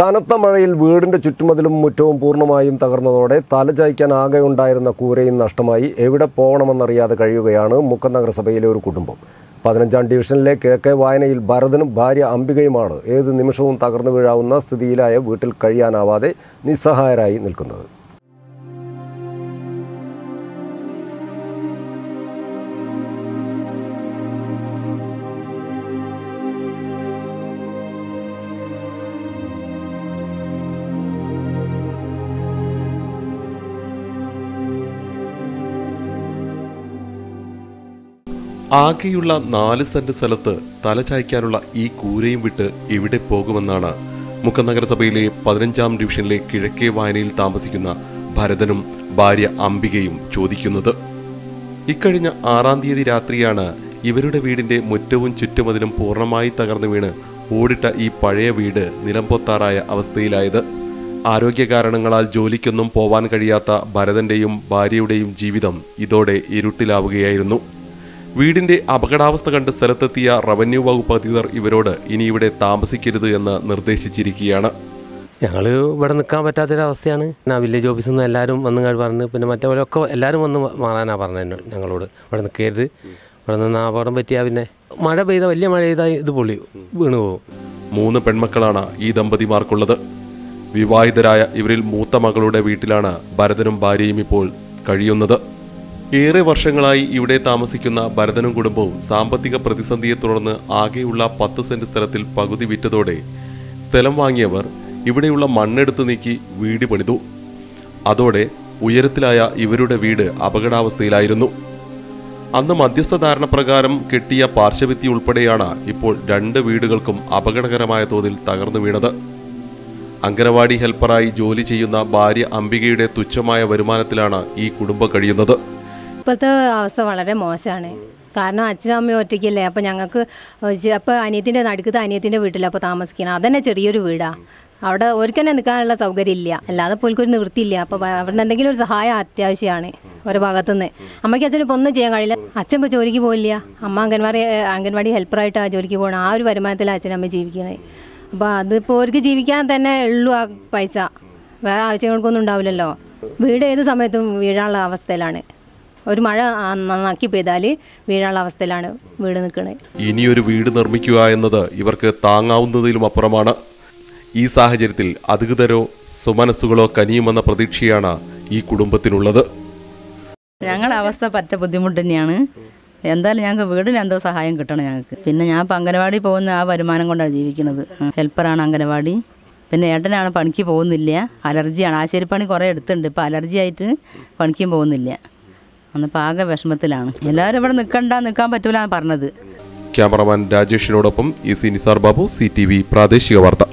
കനത്ത മഴയിൽ വീടിന്റെ ചുറ്റുമതിലും മുറ്റവും പൂർണമായും തകർന്നതോടെ തലചായ്ക്കാൻ ആകെ ഉണ്ടായിരുന്ന കൂരയും നഷ്ടമായി. എവിടെ പോകണമെന്നറിയാതെ കഴിയുകയാണ് മുക്കം നഗരസഭയിലെ ഒരു കുടുംബം. പതിനഞ്ചാം ഡിവിഷനിലെ കിഴക്കേ വായനയിൽ ഭരതനും ഭാര്യ അംബികയുമാണ് ഏത് നിമിഷവും തകർന്നു വീഴാവുന്ന സ്ഥിതിയിലായ വീട്ടിൽ കഴിയാനാവാതെ നിസ്സഹായരായി നിൽക്കുന്നത്. ആകെയുള്ള നാല് സെന്റ് സ്ഥലത്ത് തലചായ്ക്കാനുള്ള ഈ കൂരയും വിട്ട് എവിടെ പോകുമെന്നാണ് മുക്കം നഗരസഭയിലെ പതിനഞ്ചാം ഡിവിഷനിലെ കിഴക്കേ വായനയിൽ താമസിക്കുന്ന ഭരതനും ഭാര്യ അംബികയും ചോദിക്കുന്നത്. ഇക്കഴിഞ്ഞ ആറാം തീയതി രാത്രിയാണ് ഇവരുടെ വീടിന്റെ മുറ്റവും ചുറ്റുമതിലും പൂർണമായി തകർന്നു വീണ് ഓടിട്ട ഈ പഴയ വീട് നിലംപൊത്താറായ അവസ്ഥയിലായത്. ആരോഗ്യ കാരണങ്ങളാൽ ജോലിക്കൊന്നും പോവാൻ കഴിയാത്ത ഭരതന്റെയും ഭാര്യയുടെയും ജീവിതം ഇതോടെ ഇരുട്ടിലാവുകയായിരുന്നു. വീടിന്റെ അപകടാവസ്ഥ കണ്ട് സ്ഥലത്തെത്തിയ റവന്യൂ വകുപ്പ് അധികൃതർ ഇവരോട് ഇനി ഇവിടെ താമസിക്കരുത് എന്ന് നിർദ്ദേശിച്ചിരിക്കുകയാണ്. ഞങ്ങൾ ഇവിടെ നിൽക്കാൻ പറ്റാത്തൊരവസ്ഥയാണ്. ആ വില്ലേജ് ഓഫീസിൽ നിന്ന് എല്ലാവരും വന്ന് കഴിഞ്ഞ് പറഞ്ഞ് പിന്നെ മറ്റേ പോലെയൊക്കെ എല്ലാവരും വന്ന് മാറാനാണ് പറഞ്ഞത് ഞങ്ങളോട്. ഇവിടെ നിൽക്കരുത്. ഇവിടെ നിന്ന് അപകടം പറ്റിയാൽ പിന്നെ മഴ പെയ്ത വലിയ മഴ പെയ്താൽ ഇത് പൊള്ളി വീണു പോകും. മൂന്ന് പെൺമക്കളാണ് ഈ ദമ്പതിമാർക്കുള്ളത്. വിവാഹിതരായ ഇവരിൽ മൂത്ത മകളുടെ വീട്ടിലാണ് ഭരതനും ഭാര്യയും ഇപ്പോൾ കഴിയുന്നത്. ഏറെ വർഷങ്ങളായി ഇവിടെ താമസിക്കുന്ന ഭരതനും കുടുംബവും സാമ്പത്തിക പ്രതിസന്ധിയെ തുടർന്ന് ആകെയുള്ള പത്ത് സെന്റ് സ്ഥലത്തിൽ പകുതി വിറ്റതോടെ സ്ഥലം വാങ്ങിയവർ ഇവിടെയുള്ള മണ്ണെടുത്ത് നീക്കി വീട് പണിതു. അതോടെ ഉയരത്തിലായ ഇവരുടെ വീട് അപകടാവസ്ഥയിലായിരുന്നു. അന്ന് മധ്യസ്ഥ ധാരണ പ്രകാരം കെട്ടിയ പാർശ്വഭിത്തി ഉൾപ്പെടെയാണ് ഇപ്പോൾ രണ്ട് വീടുകൾക്കും അപകടകരമായ തോതിൽ തകർന്നു വീണത്. അങ്കനവാടി ഹെൽപ്പറായി ജോലി ചെയ്യുന്ന ഭാര്യ അംബികയുടെ തുച്ഛമായ വരുമാനത്തിലാണ് ഈ കുടുംബം കഴിയുന്നത്. ഇപ്പോഴത്തെ അവസ്ഥ വളരെ മോശമാണ്. കാരണം അച്ഛനും അമ്മയും ഒറ്റയ്ക്കല്ലേ? അപ്പോൾ ഞങ്ങൾക്ക് അപ്പോൾ അനിയത്തിന്റെ നടുക്കത്തെ അനിയത്തിന്റെ വീട്ടിലാണ് അപ്പോൾ താമസിക്കണം അതന്നെ ചെറിയൊരു വീടാണ് അവിടെ ഒരിക്കൽ തന്നെ നിൽക്കാനുള്ള സൗകര്യം ഇല്ല അല്ലാതെ പോലും നിവൃത്തിയില്ല. അപ്പോൾ അവിടെ എന്തെങ്കിലും ഒരു സഹായം അത്യാവശ്യമാണ് ഒരു ഭാഗത്തുനിന്ന്. അമ്മയ്ക്ക് അച്ഛനും ഇപ്പോൾ ഒന്നും ചെയ്യാൻ കഴിയില്ല. അച്ഛൻ ഇപ്പോൾ ജോലിക്ക് പോയില്ല. അമ്മ അംഗൻവാടി അംഗൻവാടി ഹെൽപ്പറായിട്ടാണ് ജോലിക്ക് പോകണം ആ ഒരു വരുമാനത്തിലാണ് അച്ഛനും അമ്മ ജീവിക്കുന്നത് അപ്പോൾ അതിപ്പോൾ അവർക്ക് ജീവിക്കാൻ തന്നെ ഉള്ളൂ ആ പൈസ. വേറെ ആവശ്യങ്ങൾക്കൊന്നും ഉണ്ടാവില്ലല്ലോ. വീട് ഏത് സമയത്തും വീഴാനുള്ള അവസ്ഥയിലാണ്. ഒരു മഴ നന്നാക്കി പെയ്താൽ വീഴാനുള്ള അവസ്ഥയിലാണ് വീട് നിൽക്കുന്നത് ഇനിയൊരു വീട് നിർമ്മിക്കുക എന്നത് ഇവർക്ക് താങ്ങാവുന്നതിലും അപ്പുറമാണ്. ഈ സാഹചര്യത്തിൽ അധികൃതരോ സുമനസ്സുകളോ കനിയുമെന്ന പ്രതീക്ഷയാണ് ഈ കുടുംബത്തിനുള്ളത്. ഞങ്ങളുടെ അവസ്ഥ പറ്റ ബുദ്ധിമുട്ട് തന്നെയാണ്. എന്തായാലും ഞങ്ങൾക്ക് വീടിന് എന്തോ സഹായം കിട്ടണം ഞങ്ങൾക്ക്. പിന്നെ ഞാൻ ഇപ്പം അംഗനവാടി പോകുന്ന ആ വരുമാനം കൊണ്ടാണ് ജീവിക്കുന്നത്. ഹെൽപ്പറാണ് അംഗനവാടി. പിന്നെ ഏട്ടനാണ് പണിക്ക് പോകുന്നില്ല. അലർജിയാണ്. ആശാരിപ്പണി കുറേ എടുത്തിട്ടുണ്ട്. ഇപ്പം അലർജി ആയിട്ട് പണിക്കും പോകുന്നില്ല. അന്നിപ്പോൾ പാക വിഷമത്തിലാണ്. എല്ലാവരും ഇവിടെ നിൽക്കണ്ട നിൽക്കാൻ പറ്റൂലാണ് പറഞ്ഞത്. Cameraman രാജേഷിനോടൊപ്പം E C Nisar Babu C T V പ്രാദേശിക വാർത്ത.